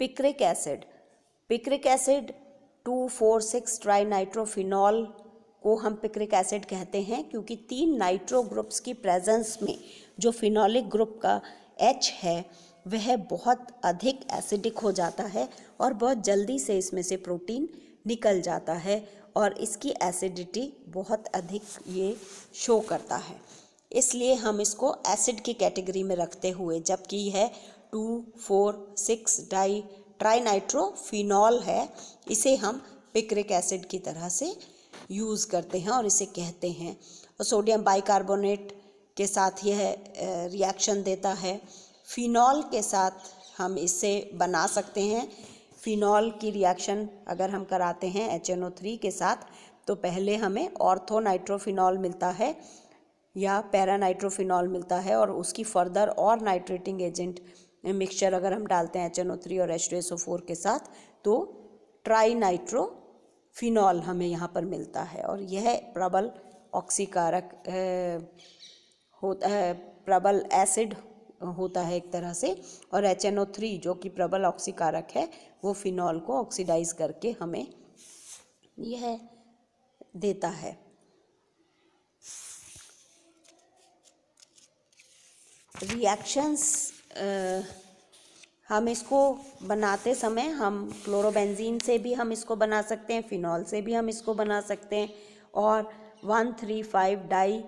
Picric acid. Picric acid two, four, six tri nitrophenol को हम picric acid कहते हैं क्योंकि तीन नाइट्रो ग्रुप्स की प्रेजेंस में जो फिनॉलिक ग्रुप का एच है, वह बहुत अधिक एसिडिक हो जाता है और बहुत जल्दी से इसमें से प्रोटीन निकल जाता है और इसकी एसिडिटी बहुत अधिक ये शो करता है। इसलिए हम इसको एसिड की कैटेगरी में रखते हुए, जबकि यह two four six di trinitrophenol है। इसे हम पिक्रिक एसिड की तरह से यूज़ करते हैं और इसे कहते हैं। और सोडियम बाइकार्बोनेट के साथ यह रिएक्शन देता है। फिनॉल के साथ हम इसे बना सकते हैं। फिनॉल की रिएक्शन अगर हम कराते हैं एच के साथ तो पहले हमें ऑर्थो नाइट्रोफिनॉल मिलता है या पैरानाइट्रोफिनॉल मिलता है और उसकी फर्दर और नाइट्रेटिंग एजेंट मिक्सचर अगर हम डालते हैं एच एन ओ थ्री और एच के साथ तो ट्राई नाइट्रोफिनॉल हमें यहाँ पर मिलता है और यह प्रबल ऑक्सीकारक होता है प्रबल एसिड होता है एक तरह से और एच एन ओ थ्री जो कि प्रबल ऑक्सीकारक है, वो फिनॉल को ऑक्सीडाइज करके हमें यह देता है। रिएक्शंस हम इसको बनाते समय हम क्लोरोबेंजीन से भी हम इसको बना सकते हैं, फिनॉल से भी हम इसको बना सकते हैं और one three five di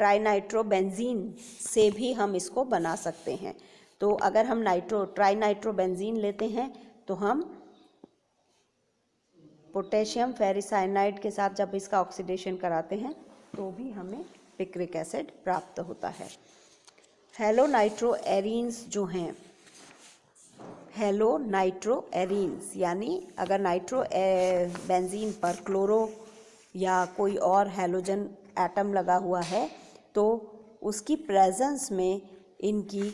trinitrobenzene से भी हम इसको बना सकते हैं। तो अगर हम नाइट्रो ट्राईनाइट्रोबेंजीन लेते हैं तो हम पोटेशियम फेरिसाइनाइड के साथ जब इसका ऑक्सीडेशन कराते हैं तो भी हमें पिक्रिक एसिड प्राप्त होता है। हेलो नाइट्रो एरीन्स जो हैं। हेलो नाइट्रो एरीन्स यानी अगर नाइट्रो बेंजीन पर क्लोरो या कोई और हेलोजन एटम लगा हुआ है तो उसकी प्रेजेंस में इनकी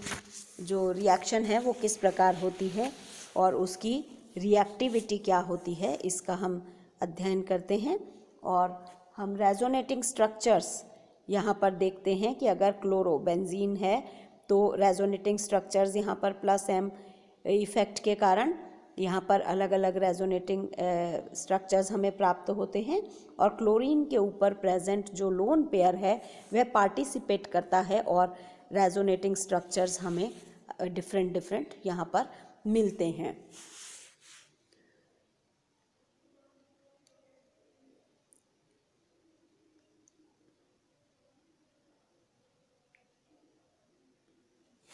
जो रिएक्शन है, वो किस प्रकार होती है और उसकी रिएक्टिविटी क्या होती है, इसका हम अध्ययन करते हैं। और हम रेजोनेटिंग स्ट्रक्चर्स यहाँ पर देखते हैं कि अगर क्लोरो बेंजीन है तो रेजोनेटिंग स्ट्रक्चर्स यहाँ पर प्लस एम इफ़ेक्ट के कारण यहाँ पर अलग अलग रेजोनेटिंग स्ट्रक्चर्स हमें प्राप्त होते हैं और क्लोरीन के ऊपर प्रेजेंट जो लोन पेयर है, वह पार्टिसिपेट करता है और रेजोनेटिंग स्ट्रक्चर्स हमें डिफरेंट डिफरेंट यहाँ पर मिलते हैं।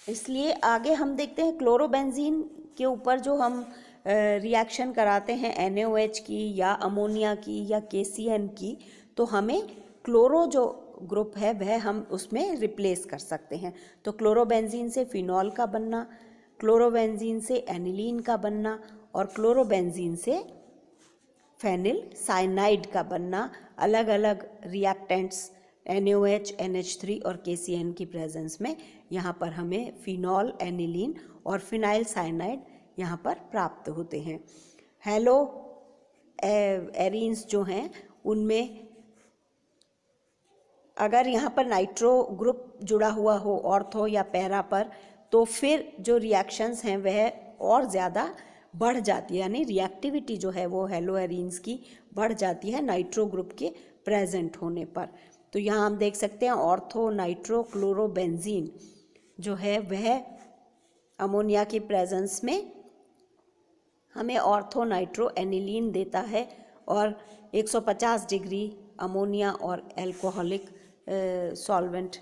इसलिए आगे हम देखते हैं क्लोरोबेंजीन के ऊपर जो हम रिएक्शन कराते हैं एन की या अमोनिया की या के की तो हमें क्लोरो जो ग्रुप है, वह हम उसमें रिप्लेस कर सकते हैं। तो क्लोरोबेंजीन से फिनॉल का बनना क्लोरोबेंजीन से एनिलीन का बनना और क्लोरोबेंजीन से फेनिल साइनाइड का बनना अलग अलग reactants N O H N H three और के सी एन की प्रेजेंस में यहाँ पर हमें फिनॉल एनिलीन और फिनाइल साइनाइड यहाँ पर प्राप्त होते हैं। हेलो एरीन्स जो हैं, उनमें अगर यहाँ पर नाइट्रो ग्रुप जुड़ा हुआ हो ऑर्थो या पैरा पर तो फिर जो रिएक्शंस हैं, वह और ज़्यादा बढ़ जाती है। यानी रिएक्टिविटी जो है, वो हेलो एरीन्स की बढ़ जाती है नाइट्रो ग्रुप के प्रेजेंट होने पर। तो यहाँ हम देख सकते हैं ऑर्थो नाइट्रो क्लोरोबेंजीन जो है वह अमोनिया की प्रेजेंस में हमें ऑर्थो नाइट्रो एनिलीन देता है और 150 डिग्री अमोनिया और एल्कोहलिक सॉल्वेंट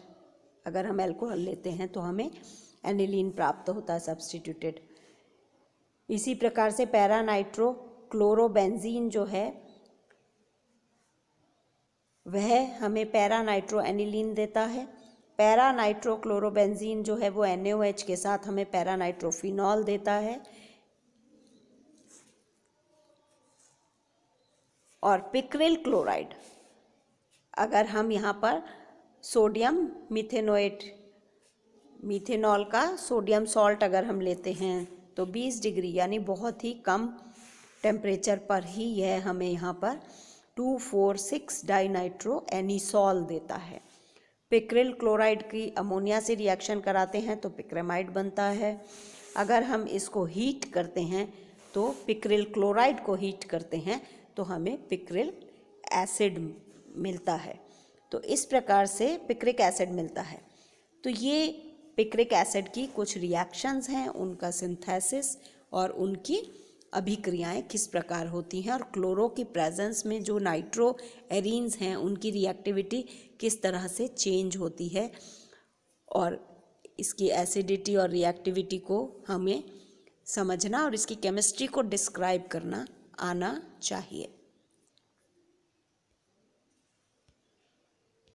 अगर हम एल्कोहल लेते हैं तो हमें एनिलीन प्राप्त होता है सब्सटीट्यूटेड इसी प्रकार से पैरानाइट्रो क्लोरोबेंजीन जो है वह हमें पैरानाइट्रो एनिलीन देता है। पैरानाइट्रो क्लोरोबेंजीन जो है वो एन के साथ हमें पैरानाइट्रोफिनॉल देता है। और पिक्रिल क्लोराइड, अगर हम यहाँ पर सोडियम मिथेनोएट, मिथेनॉल का सोडियम सॉल्ट अगर हम लेते हैं तो 20 डिग्री यानी बहुत ही कम टेम्परेचर पर ही यह हमें यहाँ पर two four six dinitro anisole देता है। पिक्रिल क्लोराइड की अमोनिया से रिएक्शन कराते हैं तो पिक्रेमाइड बनता है। अगर हम इसको हीट करते हैं तो पिक्रिल क्लोराइड को हीट करते हैं तो हमें पिक्रिल एसिड मिलता है। तो इस प्रकार से पिक्रिक एसिड मिलता है। तो ये पिक्रिक एसिड की कुछ रिएक्शंस हैं, उनका सिंथेसिस और उनकी अभिक्रियाएँ किस प्रकार होती हैं और क्लोरो की प्रेजेंस में जो नाइट्रो एरिन्स हैं, उनकी रिएक्टिविटी किस तरह से चेंज होती है और इसकी एसिडिटी और रिएक्टिविटी को हमें समझना और इसकी केमिस्ट्री को डिस्क्राइब करना आना चाहिए।